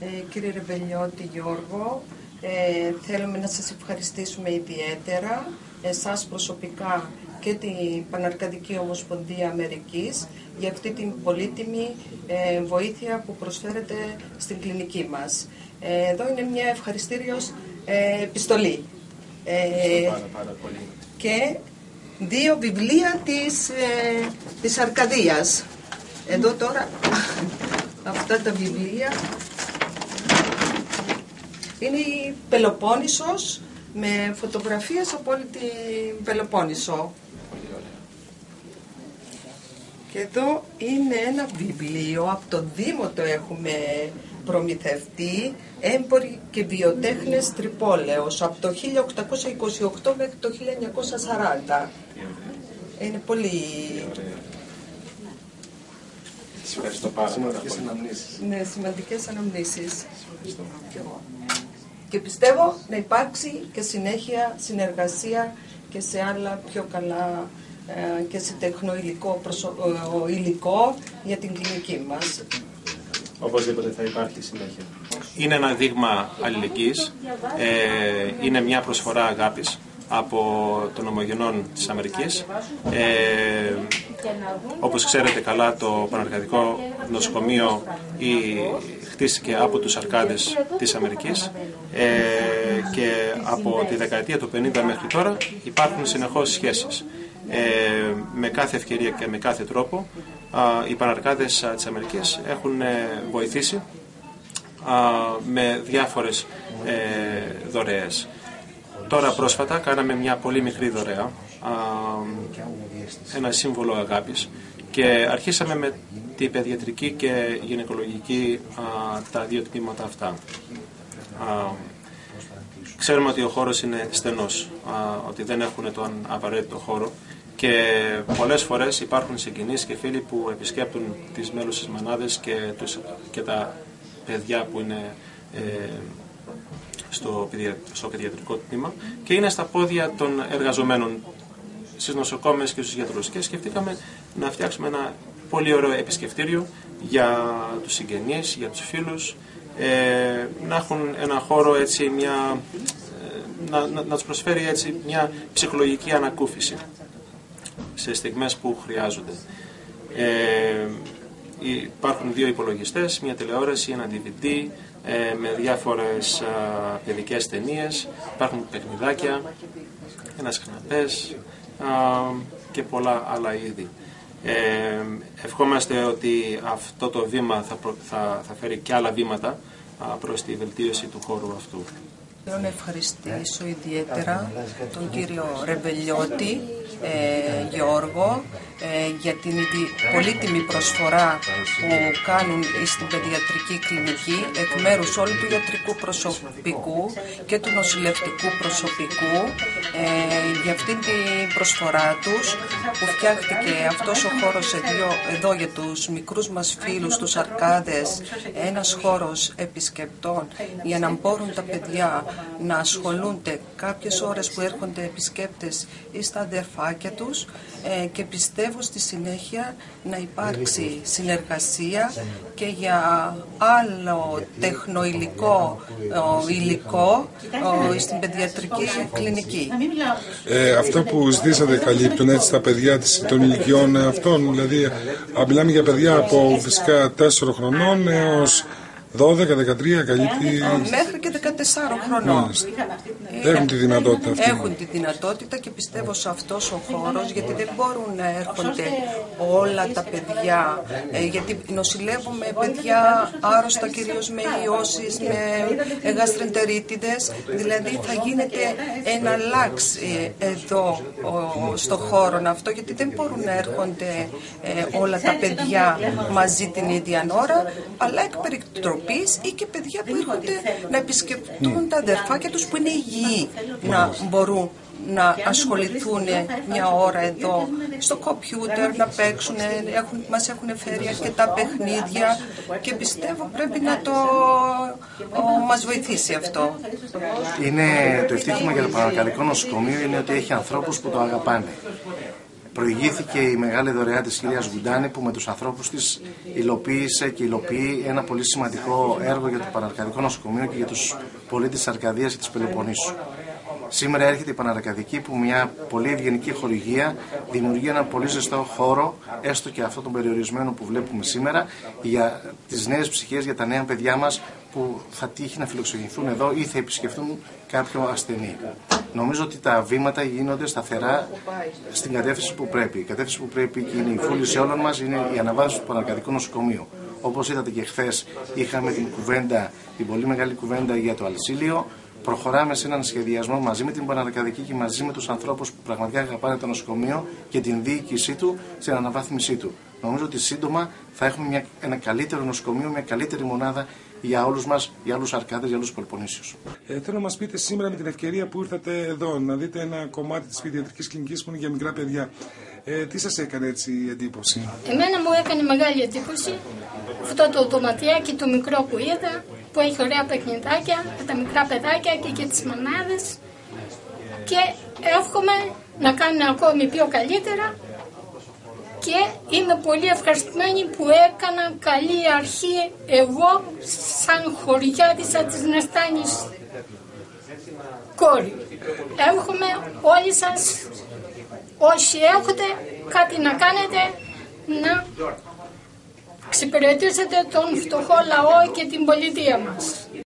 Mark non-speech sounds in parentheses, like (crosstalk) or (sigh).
Ε, κύριε Ρεβελιώτη Γιώργο, ε, θέλουμε να σας ευχαριστήσουμε ιδιαίτερα, εσάς προσωπικά και την Παναρκαδική Ομοσπονδία Αμερικής για αυτή την πολύτιμη ε, βοήθεια που προσφέρετε στην κλινική μας. Ε, εδώ είναι μια ευχαριστήριος ε, επιστολή. Ε, και δύο βιβλία της, ε, της Αρκαδίας. Εδώ τώρα (laughs) αυτά τα βιβλία είναι η Πελοπόννησος με φωτογραφίες από όλη την Πελοπόννησο. Και εδώ είναι ένα βιβλίο, από το Δήμο το έχουμε προμηθευτεί, έμποροι και βιοτέχνες Τρυπόλεως, από το 1828 μέχρι το 1940. Είναι πολύ... Σας ευχαριστώ πάρα πολύ. Σημαντικές αναμνήσεις. Ναι, σημαντικές αναμνήσεις. Και πιστεύω να υπάρξει και συνέχεια συνεργασία και σε άλλα πιο καλά ε, και σε τεχνοηλικό προσω... ε, υλικό για την κλινική μας. Οπωσδήποτε θα υπάρχει συνέχεια. Είναι ένα δείγμα αλληλεγγύης, ε, είναι μια προσφορά αγάπης από των ομογενών της Αμερικής. Ε, όπως ξέρετε καλά το Παναργατικό Νοσοκομείο η, χτίστηκε από τους αρκάδες της Αμερικής ε, και από τη δεκαετία του 50 μέχρι τώρα υπάρχουν συνεχώς σχέσεις. Ε, με κάθε ευκαιρία και με κάθε τρόπο α, οι Παναρκάδες α, της Αμερικής έχουν ε, βοηθήσει α, με διάφορες ε, δωρεές. Τώρα πρόσφατα κάναμε μια πολύ μικρή δωρεά, α, ένα σύμβολο αγάπης και αρχίσαμε με την παιδιατρική και γυναικολογική α, τα δύο τμήματα αυτά. Α, ξέρουμε ότι ο χώρος είναι στενός, α, ότι δεν έχουν τον απαραίτητο χώρο και πολλές φορές υπάρχουν συγκινήσεις και φίλοι που επισκέπτουν τις μέλους μανάδες και, τους, και τα παιδιά που είναι ε, στο, παιδια, στο παιδιατρικό τμήμα και είναι στα πόδια των εργαζομένων στις νοσοκόμες και στους γιατρούς και σκεφτήκαμε να φτιάξουμε ένα πολύ ωραίο επισκεφτήριο για τους συγγενείς, για τους φίλους ε, να έχουν ένα χώρο έτσι μια ε, να, να, να τους προσφέρει έτσι μια ψυχολογική ανακούφιση σε στιγμές που χρειάζονται. Ε, υπάρχουν δύο υπολογιστές, μια τηλεόραση, ένα DVD ε, με διάφορες α, παιδικές ταινίες, υπάρχουν παιχνιδάκια, ένας καναπές και πολλά άλλα είδη. Ε, ευχόμαστε ότι αυτό το βήμα θα, θα, θα φέρει και άλλα βήματα α, προς τη βελτίωση του χώρου αυτού. Θέλω να ευχαριστήσω ιδιαίτερα τον κύριο Ρεβελιώτη ε, Γιώργο ε, για την πολύτιμη προσφορά που κάνουν στην παιδιατρική κλινική εκ μέρους όλου του ιατρικού προσωπικού και του νοσηλευτικού προσωπικού ε, για αυτή την προσφορά τους που φτιάχτηκε αυτός ο χώρος εδώ, εδώ για τους μικρούς μας φίλους, τους αρκάδες, ένας χώρος επισκεπτών για να μπορούν τα παιδιά να ασχολούνται κάποιες ώρες που έρχονται επισκέπτες ή στα αδερφάκια τους ε, και πιστεύω στη συνέχεια να υπάρξει συνεργασία και για άλλο τεχνοηλικό ε, υλικό ε, στην παιδιατρική κλινική. Ε, αυτά που ζητήσατε καλύπτουν έτσι τα παιδιά της, των ηλικιών αυτών, δηλαδή α, μιλάμε για παιδιά από φυσικά 4 χρονών έως 12-13 καλύπτει. Μέχρι και 14 χρονών. Μάλιστα. Έχουν τη δυνατότητα αυτή. Έχουν τη δυνατότητα και πιστεύω σε αυτός ο χώρος γιατί δεν μπορούν να έρχονται όλα τα παιδιά ε, γιατί νοσηλεύουμε παιδιά άρρωστα κυρίως με ιώσεις, με γαστρεντερίτιδες. Δηλαδή θα γίνεται ένα λάξ ε, εδώ ο, στο χώρο αυτό γιατί δεν μπορούν να έρχονται ε, όλα τα παιδιά μαζί την ίδια ώρα αλλά εκ περιτροπής ή και παιδιά που έρχονται να επισκεπτούν τα αδερφάκια τους που είναι υγιεί να μπορούν να ασχοληθούν μια ώρα εδώ στο κομπιούτερ, να παίξουν, έχουν, μας έχουν φέρει αρκετά παιχνίδια και πιστεύω πρέπει να το ο, μας βοηθήσει αυτό. Είναι το ευτύχημα για το Πανακαλικό Νοσοκομείο είναι ότι έχει ανθρώπους που το αγαπάνε. Προηγήθηκε η μεγάλη δωρεά της κυρίας Γκουντάνη που με τους ανθρώπους της υλοποίησε και υλοποιεί ένα πολύ σημαντικό έργο για το Παναρκαδικό Νοσοκομείο και για τους πολίτες της Αρκαδίας και της Πελοποννήσου. Σήμερα έρχεται η Παναρκαδική που μια πολύ ευγενική χορηγία δημιουργεί ένα πολύ ζεστό χώρο, έστω και αυτό τον περιορισμένο που βλέπουμε σήμερα, για τις νέες ψυχές, για τα νέα παιδιά μας που θα τύχει να φιλοξενηθούν εδώ ή θα επισκεφτούν κάποιο ασθενή. Νομίζω ότι τα βήματα γίνονται σταθερά στην κατεύθυνση που πρέπει. Η κατεύθυνση που πρέπει και είναι η βούληση όλων μας είναι η αναβάθμιση του Παναρκαδικού Νοσοκομείου. Όπως είδατε και χθες, είχαμε την κουβέντα, την πολύ μεγάλη κουβέντα για το Αλσίλιο. Προχωράμε σε έναν σχεδιασμό μαζί με την Παναρκαδική και μαζί με τους ανθρώπους που πραγματικά αγαπάνε το νοσοκομείο και την διοίκησή του στην αναβάθμισή του. Νομίζω ότι σύντομα θα έχουμε μια, ένα καλύτερο νοσοκομείο, μια καλύτερη μονάδα για όλους μας, για όλους τους Αρκάδες, για όλους τους Πελοποννήσιου. Ε, θέλω να μας πείτε σήμερα με την ευκαιρία που ήρθατε εδώ να δείτε ένα κομμάτι της παιδιατρικής κλινικής που είναι για μικρά παιδιά. Ε, τι σας έκανε έτσι η εντύπωση, Εμένα μου έκανε μεγάλη εντύπωση αυτό το δωματιάκι το μικρό που είδα, που έχει ωραία παιχνιδάκια για τα μικρά παιδάκια και για τις μανάδες και εύχομαι να κάνουν ακόμη πιο καλύτερα και είμαι πολύ ευχαριστημένη που έκανα καλή αρχή εγώ σαν χωριάτισσα της Νεστάνης κόρη. Εύχομαι όλοι σας όσοι έχετε κάτι να κάνετε να εξυπηρετήσετε τον φτωχό λαό και την πολιτεία μας.